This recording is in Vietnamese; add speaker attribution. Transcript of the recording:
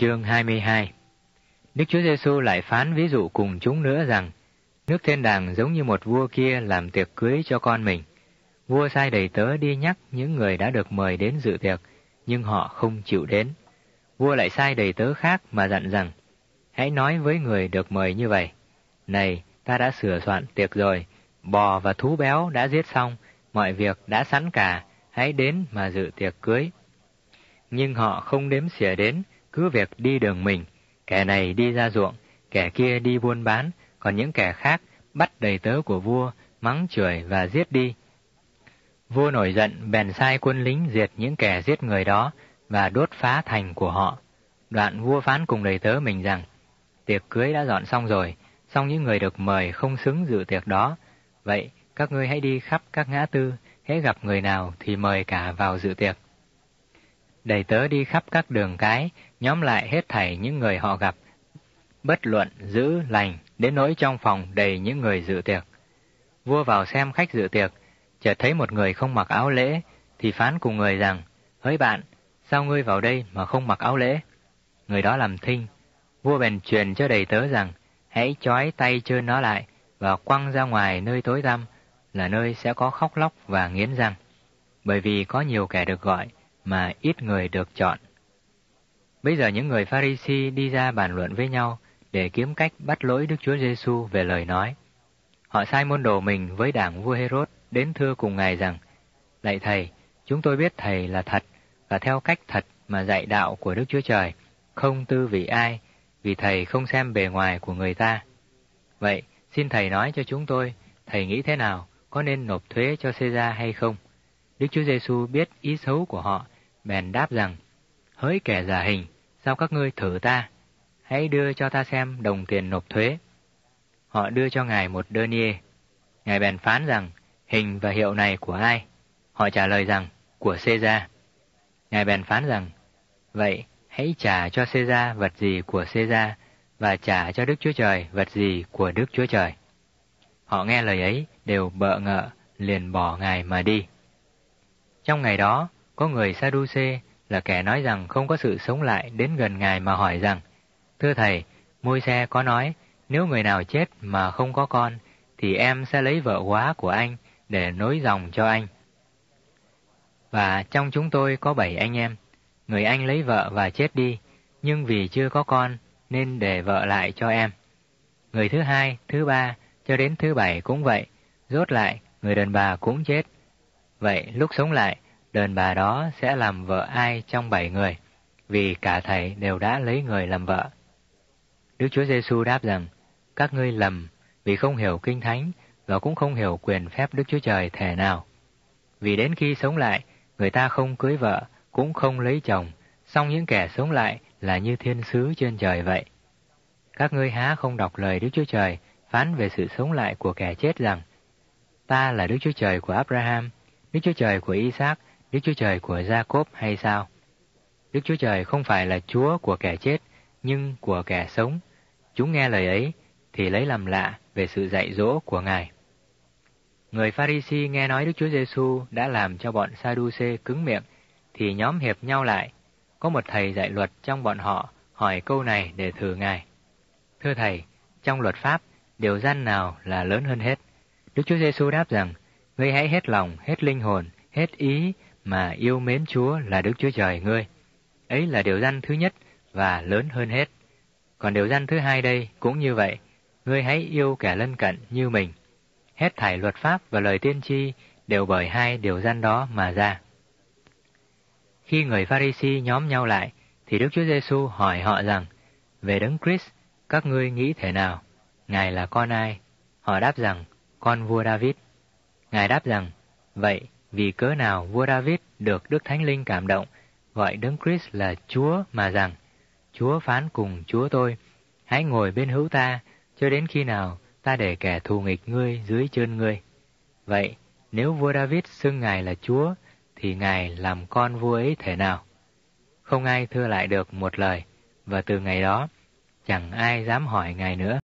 Speaker 1: Chương 22 Đức Chúa Giêsu lại phán ví dụ cùng chúng nữa rằng nước thiên đàng giống như một vua kia làm tiệc cưới cho con mình. Vua sai đầy tớ đi nhắc những người đã được mời đến dự tiệc, nhưng họ không chịu đến. Vua lại sai đầy tớ khác mà dặn rằng, hãy nói với người được mời như vậy. Này, ta đã sửa soạn tiệc rồi, bò và thú béo đã giết xong, mọi việc đã sẵn cả, hãy đến mà dự tiệc cưới. Nhưng họ không đếm xỉa đến, cứ việc đi đường mình, kẻ này đi ra ruộng, kẻ kia đi buôn bán, còn những kẻ khác bắt đầy tớ của vua, mắng chửi và giết đi. Vua nổi giận bèn sai quân lính diệt những kẻ giết người đó và đốt phá thành của họ. Đoạn vua phán cùng đầy tớ mình rằng, tiệc cưới đã dọn xong rồi, song những người được mời không xứng dự tiệc đó. Vậy, các ngươi hãy đi khắp các ngã tư, hễ gặp người nào thì mời cả vào dự tiệc. Đầy tớ đi khắp các đường cái, nhóm lại hết thảy những người họ gặp, bất luận giữ lành đến nỗi trong phòng đầy những người dự tiệc. Vua vào xem khách dự tiệc, chợt thấy một người không mặc áo lễ, thì phán cùng người rằng, hỡi bạn, sao ngươi vào đây mà không mặc áo lễ? Người đó làm thinh, vua bèn truyền cho đầy tớ rằng, hãy trói tay trơn nó lại và quăng ra ngoài nơi tối tăm, là nơi sẽ có khóc lóc và nghiến răng, bởi vì có nhiều kẻ được gọi mà ít người được chọn. Bây giờ những người Pharisee đi ra bàn luận với nhau để kiếm cách bắt lỗi Đức Chúa Giêsu về lời nói. Họ sai môn đồ mình với đảng vua Herod đến thưa cùng ngài rằng: "Lạy thầy, chúng tôi biết thầy là thật và theo cách thật mà dạy đạo của Đức Chúa Trời, không tư vị ai, vì thầy không xem bề ngoài của người ta. Vậy, xin thầy nói cho chúng tôi, thầy nghĩ thế nào, có nên nộp thuế cho Caesar hay không?" Đức Chúa Giêsu biết ý xấu của họ, bèn đáp rằng: "Hỡi kẻ giả hình, sao các ngươi thử ta? Hãy đưa cho ta xem đồng tiền nộp thuế." Họ đưa cho ngài một đơn yê. Ngài bèn phán rằng: "Hình và hiệu này của ai?" Họ trả lời rằng: "Của Caesar." Ngài bèn phán rằng: "Vậy, hãy trả cho Caesar vật gì của Caesar và trả cho Đức Chúa Trời vật gì của Đức Chúa Trời." Họ nghe lời ấy đều bợ ngợ, liền bỏ ngài mà đi. Trong ngày đó, có người Sadduce là kẻ nói rằng không có sự sống lại đến gần ngài mà hỏi rằng, Thưa Thầy, môi xe có nói, nếu người nào chết mà không có con, thì em sẽ lấy vợ quá của anh để nối dòng cho anh. Và trong chúng tôi có bảy anh em, người anh lấy vợ và chết đi, nhưng vì chưa có con nên để vợ lại cho em. Người thứ hai, thứ ba, cho đến thứ bảy cũng vậy, rốt lại, người đàn bà cũng chết. Vậy lúc sống lại, đàn bà đó sẽ làm vợ ai trong bảy người, vì cả thầy đều đã lấy người làm vợ. Đức Chúa Giêsu đáp rằng, các ngươi lầm vì không hiểu kinh thánh và cũng không hiểu quyền phép Đức Chúa Trời thể nào. Vì đến khi sống lại, người ta không cưới vợ, cũng không lấy chồng, song những kẻ sống lại là như thiên sứ trên trời vậy. Các ngươi há không đọc lời Đức Chúa Trời phán về sự sống lại của kẻ chết rằng, ta là Đức Chúa Trời của Abraham, Đức Chúa Trời của Isaac, Đức Chúa Trời của Jacob hay sao? Đức Chúa Trời không phải là Chúa của kẻ chết, nhưng của kẻ sống. Chúng nghe lời ấy thì lấy làm lạ về sự dạy dỗ của Ngài. Người Pharisee nghe nói Đức Chúa Giêsu đã làm cho bọn Sadduce cứng miệng, thì nhóm hiệp nhau lại. Có một thầy dạy luật trong bọn họ hỏi câu này để thử Ngài. Thưa thầy, trong luật pháp, điều gian nào là lớn hơn hết? Đức Chúa Giêsu đáp rằng, ngươi hãy hết lòng, hết linh hồn, hết ý mà yêu mến Chúa là Đức Chúa Trời ngươi. Ấy là điều răn thứ nhất và lớn hơn hết. Còn điều răn thứ hai đây cũng như vậy, ngươi hãy yêu kẻ lân cận như mình. Hết thảy luật pháp và lời tiên tri đều bởi hai điều răn đó mà ra. Khi người Pharisee nhóm nhau lại, thì Đức Chúa Giêsu hỏi họ rằng, về Đấng Christ, các ngươi nghĩ thế nào? Ngài là con ai? Họ đáp rằng, con vua David. Ngài đáp rằng, vậy vì cớ nào vua David được Đức Thánh Linh cảm động, gọi Đấng Christ là Chúa mà rằng, Chúa phán cùng Chúa tôi, hãy ngồi bên hữu ta, cho đến khi nào ta để kẻ thù nghịch ngươi dưới chân ngươi. Vậy, nếu vua David xưng Ngài là Chúa, thì Ngài làm con vua ấy thể nào? Không ai thưa lại được một lời, và từ ngày đó, chẳng ai dám hỏi Ngài nữa.